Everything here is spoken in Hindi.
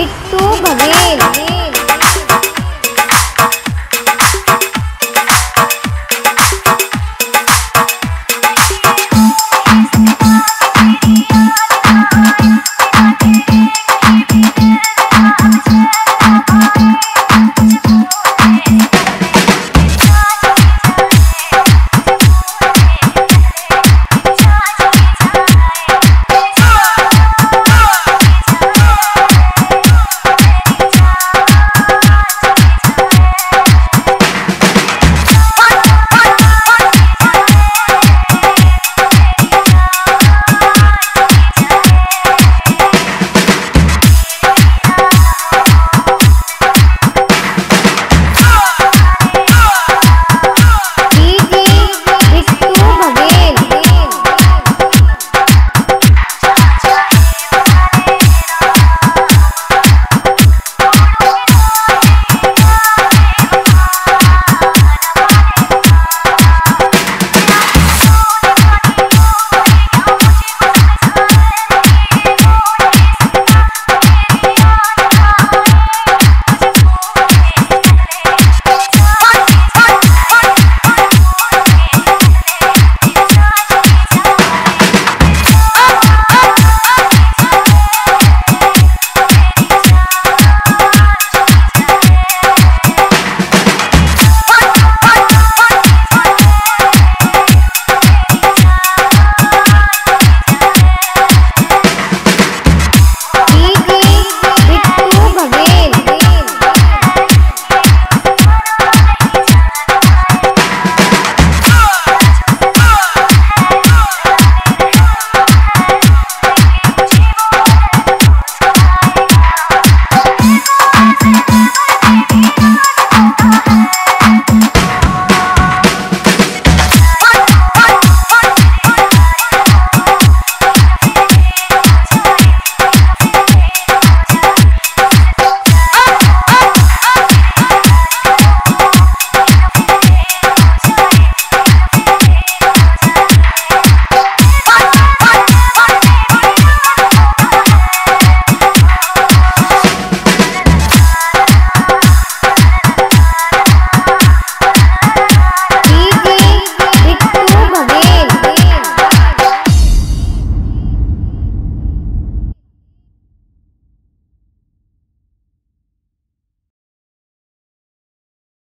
तो बिट्टू बघेल